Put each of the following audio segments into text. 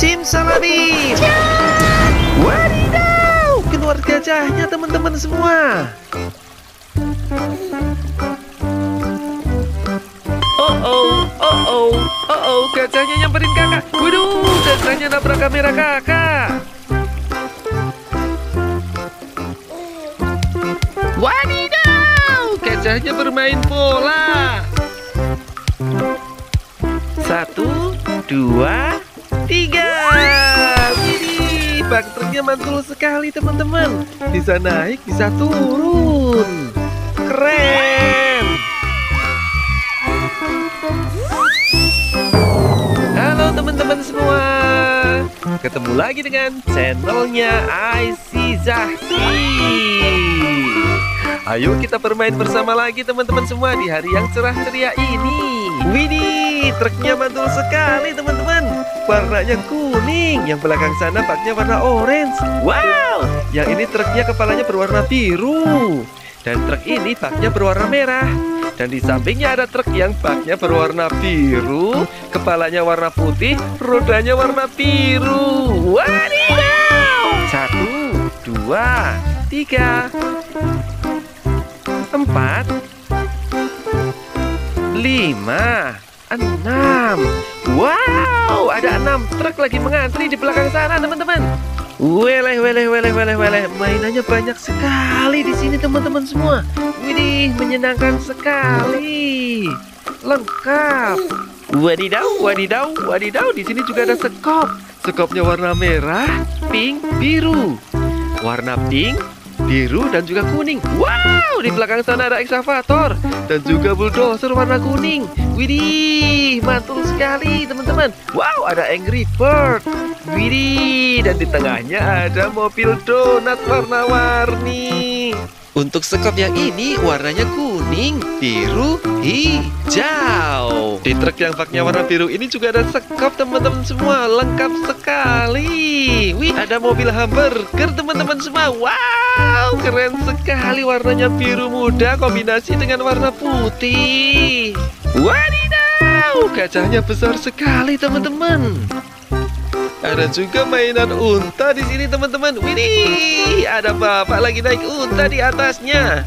Simsalabim. Wadidaw, keluar gajahnya teman-teman semua. Oh oh, oh oh, oh oh, gajahnya nyamperin kakak. Waduh, gajahnya nabrak kamera kakak. Wadidaw, gajahnya bermain bola. Satu, dua, Truknya mantul sekali teman-teman. Bisa naik, bisa turun. Keren. Halo teman-teman semua. Ketemu lagi dengan channelnya IC Zahsi. Ayo kita bermain bersama lagi teman-teman semua di hari yang cerah ceria ini. Widih, truknya mantul sekali teman-teman. Warnanya kuning, yang belakang sana baknya warna orange. Wow, yang ini truknya kepalanya berwarna biru. Dan truk ini baknya berwarna merah. Dan di sampingnya ada truk yang baknya berwarna biru, kepalanya warna putih, rodanya warna biru. Wadidaw! Satu, dua, tiga, empat, lima, enam. Wow, ada enam truk lagi mengantri di belakang sana, teman-teman. Weleh, weleh, weleh, weleh, weleh. Mainannya banyak sekali di sini, teman-teman semua. Widih, menyenangkan sekali. Lengkap. Wadidaw, wadidaw, wadidaw. Di sini juga ada sekop. Sekopnya warna merah, pink, biru. Warna pink, biru dan juga kuning. Wow, di belakang sana ada eksavator dan juga bulldozer warna kuning. Widih, mantul sekali teman-teman. Wow, ada Angry Bird. Widih, dan di tengahnya ada mobil donat warna-warni. Untuk sekop yang ini warnanya kuning, biru, hijau. Di truk yang baknya warna biru ini juga ada sekop teman-teman semua, lengkap sekali. Wih, ada mobil hamburger teman-teman semua. Wow, keren sekali warnanya biru muda kombinasi dengan warna putih. Wadidaw, gajahnya besar sekali teman-teman. Ada juga mainan unta di sini teman-teman. Widih, ada bapak lagi naik unta di atasnya.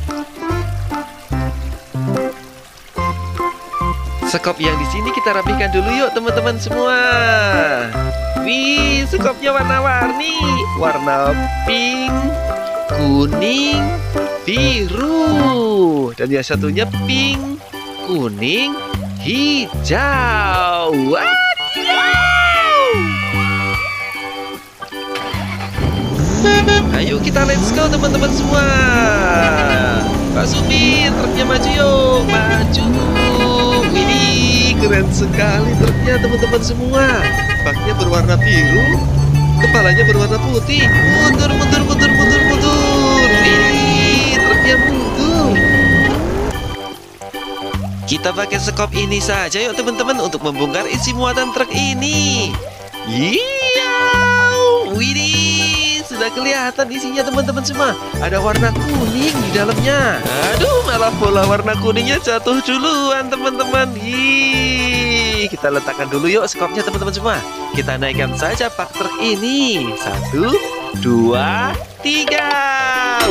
Sekop yang di sini kita rapikan dulu yuk teman-teman semua. Wih, sekopnya warna-warni. Warna pink, kuning, biru. Dan yang satunya pink, kuning, hijau. Wadidaw! Ayo kita let's go teman-teman semua. Pak Supir truknya maju yuk. Maju. Widih keren sekali truknya teman-teman semua. Baknya berwarna biru Kepalanya berwarna putih. Mundur mundur mundur mundur mundur. Widih truknya mundur Kita pakai sekop ini saja yuk teman-teman Untuk membongkar isi muatan truk ini. Iya Widih sudah kelihatan isinya teman-teman semua. Ada warna kuning di dalamnya. Aduh malah bola warna kuningnya jatuh duluan teman-teman. Kita letakkan dulu yuk skopnya teman-teman semua. Kita naikkan saja pak truk ini. Satu, dua, tiga.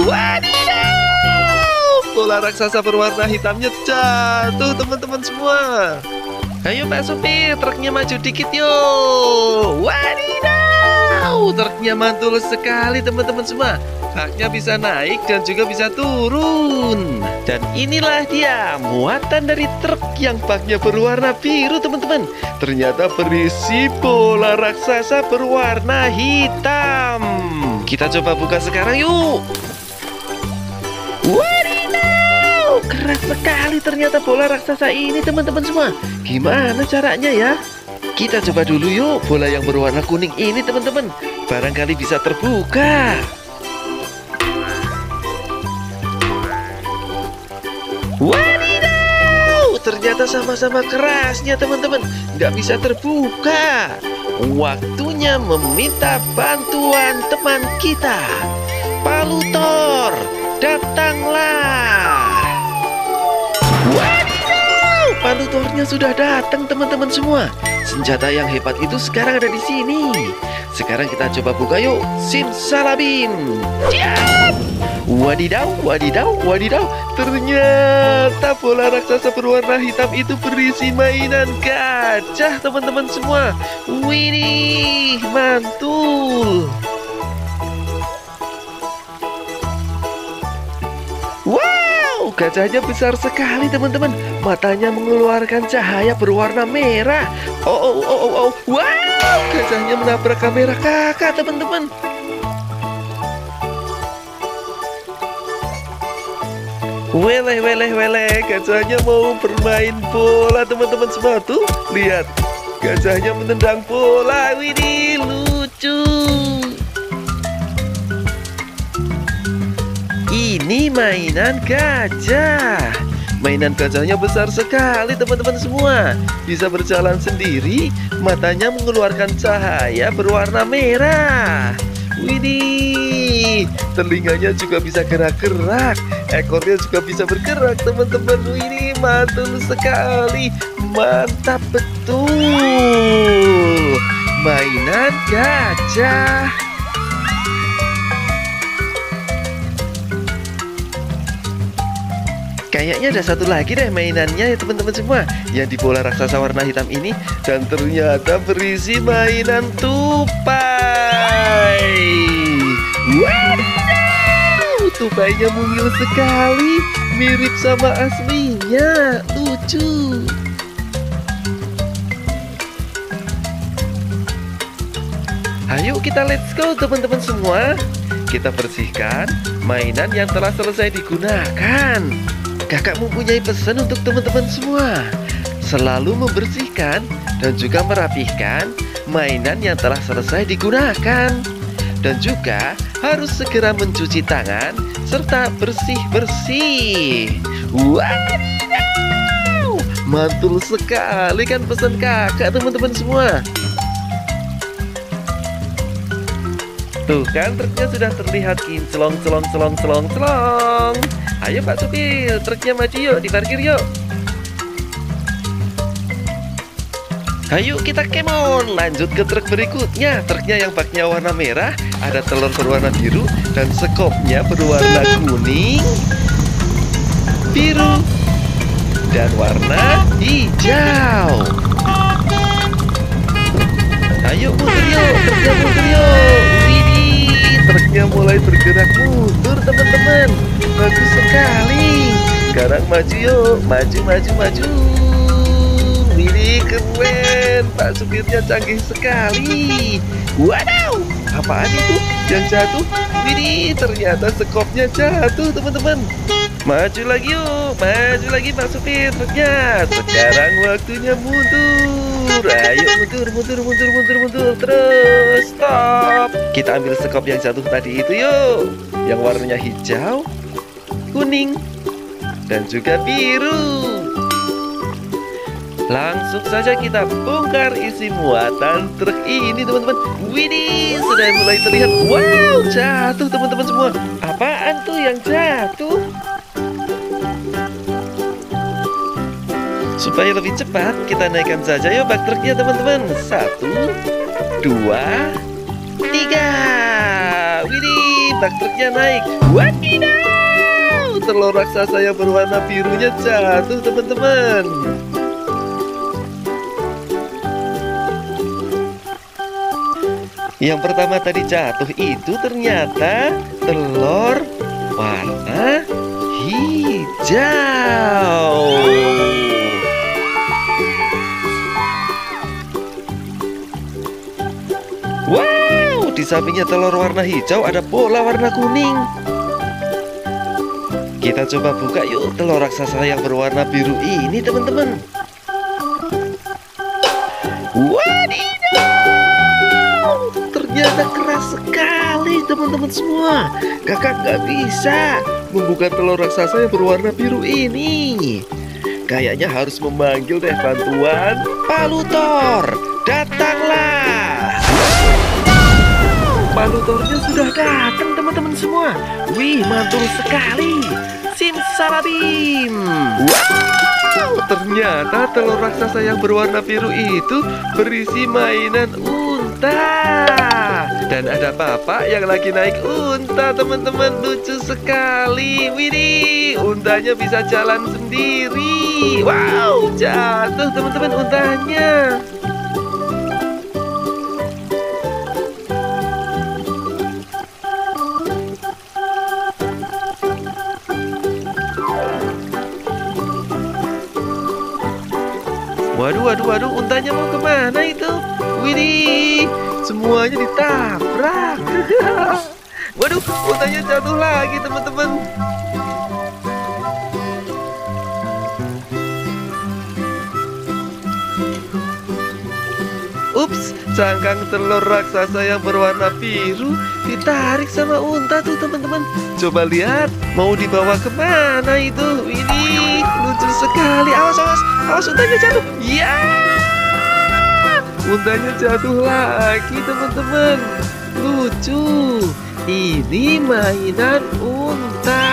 Wadidaw Bola raksasa berwarna hitamnya jatuh teman-teman semua. Ayo Pak Supir, truknya maju dikit yuk. Wadidaw Truknya mantul sekali teman-teman semua. Haknya bisa naik dan juga bisa turun. Dan inilah dia muatan dari truk yang baknya berwarna biru teman-teman. Ternyata berisi bola raksasa berwarna hitam. Kita coba buka sekarang yuk. Wadidaw Keras sekali ternyata bola raksasa ini teman-teman semua. Gimana caranya ya? Kita coba dulu yuk bola yang berwarna kuning ini teman-teman. Barangkali bisa terbuka. Wadidaw! Ternyata sama-sama kerasnya teman-teman. Nggak bisa terbuka. Waktunya meminta bantuan teman kita. Palutor Datanglah Palutornya sudah datang teman-teman semua. Senjata yang hebat itu sekarang ada di sini. Sekarang kita coba buka yuk. Simsalabim. Siap! Wadidaw, wadidaw, wadidaw. Ternyata bola raksasa berwarna hitam itu berisi mainan gajah teman-teman semua. Widih, mantul. Wow, gajahnya besar sekali teman-teman. Matanya mengeluarkan cahaya berwarna merah. Oh, oh, oh, oh, oh. Wow, gajahnya menabrak kamera kakak teman-teman. Weleh, weleh, weleh. Gajahnya mau bermain bola teman-teman semua. Lihat, gajahnya menendang bola. Widih, lucu. Ini mainan gajah. Mainan gajahnya besar sekali teman-teman semua. Bisa berjalan sendiri, matanya mengeluarkan cahaya berwarna merah. Widih, telinganya juga bisa gerak-gerak, ekornya juga bisa bergerak teman-teman. Widih, mantul sekali, mantap betul. Mainan gajah. Kayaknya ada satu lagi deh mainannya ya teman-teman semua. Yang di bola raksasa warna hitam ini. Dan ternyata berisi mainan tupai. Wow! Tupainya mungil sekali. Mirip sama aslinya. Lucu. Ayo kita let's go teman-teman semua. Kita bersihkan mainan yang telah selesai digunakan Kakak mempunyai pesan untuk teman-teman semua. Selalu membersihkan dan juga merapihkan mainan yang telah selesai digunakan. Dan juga harus segera mencuci tangan serta bersih-bersih. Wadidaw! Mantul sekali kan pesan kakak teman-teman semua. Tuh kan truknya sudah terlihat kinclong celong celong celong celong Ayo Pak Supir, truknya maju yuk, diparkir yuk. Ayo kita kemon, lanjut ke truk berikutnya. Truknya yang baknya warna merah, ada telur berwarna biru, dan sekopnya berwarna kuning, biru, dan warna hijau. Ayo mundur yuk, truknya mundur yuk. Widih, truknya mulai bergerak mundur teman-teman. Bagus sekali. Sekarang maju yuk, maju, maju, maju. Widih keren, Pak supirnya canggih sekali. Wadaw, apaan itu yang jatuh? Widih, ternyata sekopnya jatuh teman-teman. Maju lagi yuk, maju lagi Pak supir truknya. Sekarang waktunya mundur. Ayo mundur, mundur, mundur, mundur, mundur. Terus stop. Kita ambil sekop yang jatuh tadi itu yuk. Yang warnanya hijau, kuning, dan juga biru. Langsung saja kita bongkar isi muatan truk ini teman-teman. Widih, sudah mulai terlihat. Wow, jatuh teman-teman semua. Apaan tuh yang jatuh? Supaya lebih cepat, kita naikkan saja yuk bak truknya teman-teman. Satu, dua, tiga. Widih, bak truknya naik. Wadidaw Telur raksasa yang berwarna birunya jatuh teman-teman Yang pertama tadi jatuh itu ternyata telur warna hijau. Wow, di sampingnya telur warna hijau ada bola warna kuning. Kita coba buka yuk telur raksasa yang berwarna biru ini teman-teman. Wadidaw! Ternyata keras sekali teman-teman semua. Kakak nggak bisa membuka telur raksasa yang berwarna biru ini. Kayaknya harus memanggil deh bantuan Palutor Datanglah! Palutornya sudah datang teman-teman semua Wih mantul sekali Simsalabim Wow ternyata telur raksasa yang berwarna biru itu berisi mainan unta. Dan ada bapak yang lagi naik unta, teman-teman. Lucu sekali. Widih, untanya bisa jalan sendiri. Wow, jatuh teman-teman untanya. Waduh, waduh, untanya mau ke mana itu? Widih, semuanya ditabrak. waduh, untanya jatuh lagi, teman-teman. Ups, cangkang telur raksasa yang berwarna biru ditarik sama unta tuh teman-teman. Coba lihat, mau dibawa ke mana itu? Ini lucu sekali. Awas, awas, awas untanya jatuh. Ya, untanya jatuh lagi teman-teman. Lucu. Ini mainan unta.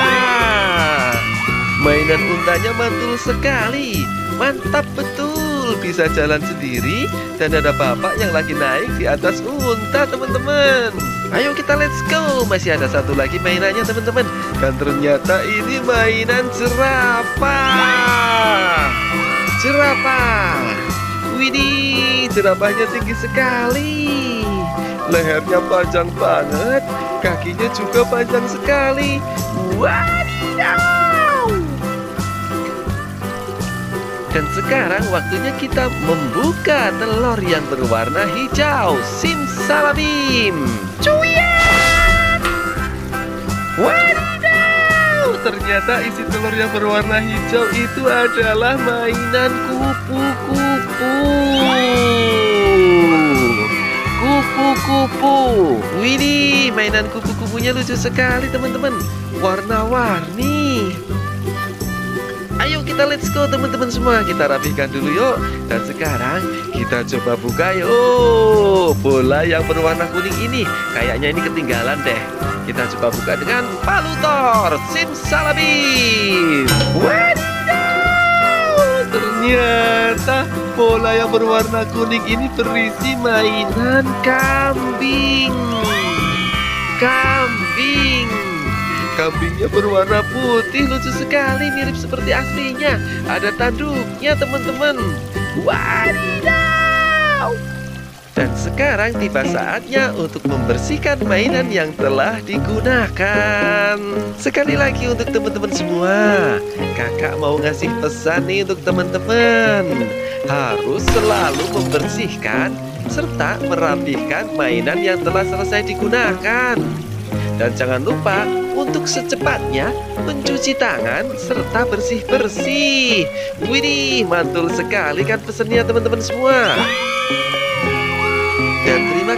Mainan untanya mantul sekali. Mantap betul, bisa jalan sendiri dan ada bapak yang lagi naik di atas unta, teman-teman. Ayo kita let's go. Masih ada satu lagi mainannya, teman-teman. Dan ternyata ini mainan jerapah. Jerapah. Widih, jerapahnya tinggi sekali. Lehernya panjang banget, kakinya juga panjang sekali. Wadidaw! Dan sekarang waktunya kita membuka telur yang berwarna hijau. Simsalabim. Cuiat! Wadidaw! Ternyata isi telur yang berwarna hijau itu adalah mainan kupu-kupu. Kupu-kupu. Widih, mainan kupu-kupunya lucu sekali teman-teman. Warna-warni. Ayo kita let's go teman-teman semua Kita rapikan dulu yuk Dan sekarang kita coba buka yuk Bola yang berwarna kuning ini Kayaknya ini ketinggalan deh Kita coba buka dengan palutor Simsalabim Wadidaw Ternyata bola yang berwarna kuning ini berisi mainan kambing Kambing Kambingnya berwarna putih, lucu sekali, mirip seperti aslinya. Ada tanduknya, teman-teman. Wadidaw! Dan sekarang tiba saatnya untuk membersihkan mainan yang telah digunakan. Sekali lagi untuk teman-teman semua, kakak mau ngasih pesan nih untuk teman-teman. Harus selalu membersihkan serta merapihkan mainan yang telah selesai digunakan. Dan jangan lupa untuk secepatnya mencuci tangan serta bersih-bersih. Widih, mantul sekali kan pesannya teman-teman semua.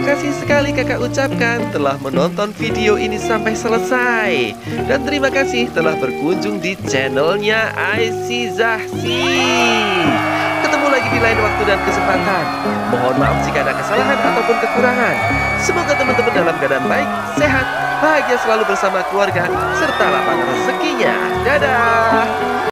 Kasih sekali kakak ucapkan telah menonton video ini sampai selesai. Dan terima kasih telah berkunjung di channelnya IC Zahsi. Ketemu lagi di lain waktu dan kesempatan. Mohon maaf jika ada kesalahan ataupun kekurangan. Semoga teman-teman dalam keadaan baik, sehat, bahagia selalu bersama keluarga, serta lapang rezekinya. Dadah!